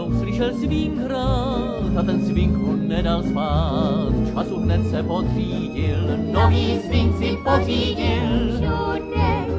jednou slyšel svým hrát a ten svink mu nedal spát. Času hned se podřídil, nový svink si pořídil. Všude